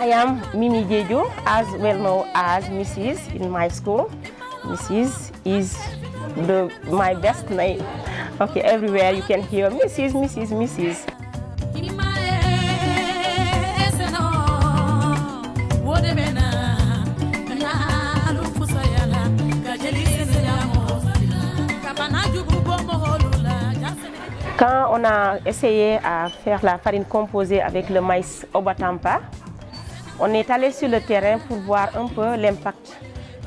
I am Mimi Jejo, as well known as Mrs. in my school. Mrs. is the, my best name. Okay, everywhere you can hear Mrs., Mrs., Mrs. Quand on a essayé à faire la farine composée avec le maïs Obatampa, on est allé sur le terrain pour voir un peu l'impact.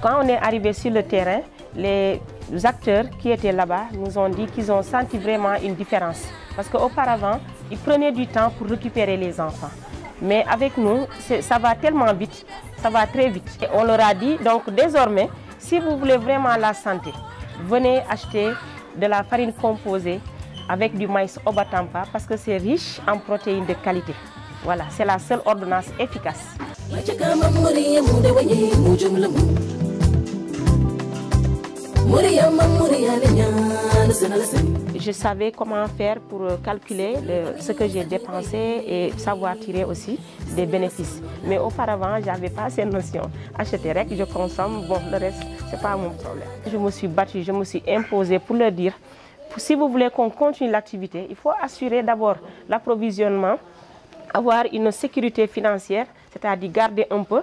Quand on est arrivé sur le terrain, les acteurs qui étaient là-bas nous ont dit qu'ils ont senti vraiment une différence. Parce qu'auparavant, ils prenaient du temps pour récupérer les enfants. Mais avec nous, ça va tellement vite, ça va très vite. On leur a dit, donc désormais, si vous voulez vraiment la santé, venez acheter de la farine composée avec du maïs Obatampa parce que c'est riche en protéines de qualité. Voilà, c'est la seule ordonnance efficace. Je savais comment faire pour calculer le- ce que j'ai dépensé et savoir tirer aussi des bénéfices. Mais auparavant, je n'avais pas ces notions. Acheter, rek, je consomme, bon, le reste, ce n'est pas mon problème. Je me suis battue, je me suis imposée pour leur dire, si vous voulez qu'on continue l'activité, il faut assurer d'abord l'approvisionnement, avoir une sécurité financière, c'est-à-dire garder un peu.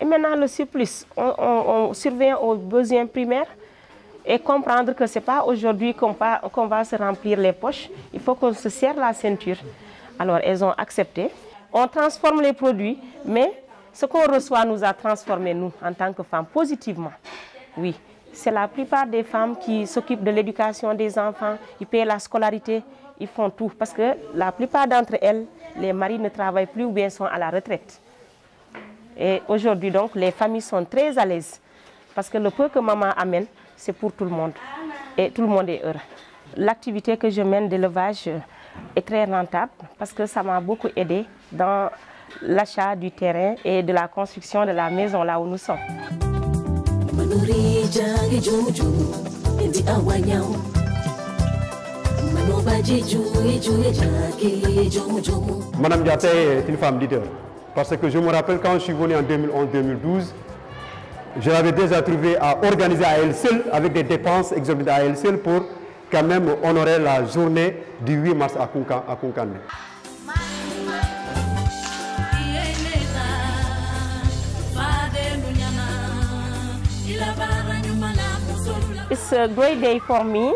Et maintenant, le surplus, on, on- survient aux besoins primaires et comprendre que ce n'est pas aujourd'hui qu'on va, va se remplir les poches, il faut qu'on se serre la ceinture. Alors, elles ont accepté. On transforme les produits, mais ce qu'on reçoit nous a transformés, nous, en tant que femmes, positivement. Oui, c'est la plupart des femmes qui s'occupent de l'éducation des enfants, ils paient la scolarité, ils font tout. Parce que la plupart d'entre elles, les maris ne travaillent plus ou bien sont à la retraite. Et aujourd'hui, donc, les familles sont très à l'aise. Parce que le peu que maman amène, c'est pour tout le monde. Et tout le monde est heureux. L'activité que je mène d'élevage est très rentable parce que ça m'a beaucoup aidé dans l'achat du terrain et de la construction de la maison là où nous sommes. Madame Diaté est une femme leader. Parce que je me rappelle quand je suis venu en 2011-2012, je l'avais déjà trouvé à organiser à elle seule, avec des dépenses exorbitantes à elle seule, pour quand même honorer la journée du 8 mars à Kunkande. It's a great day for me,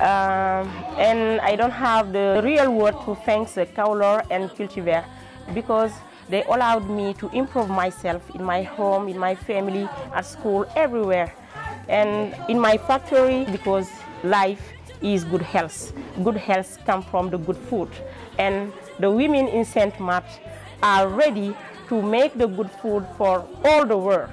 uh, and I don't have the real word to thank the Kaulor and Cultivar because they allowed me to improve myself in my home, in my family, at school, everywhere, and in my factory because life is good health. Good health comes from the good food, and the women in Saint Mark are ready to make the good food for all the world.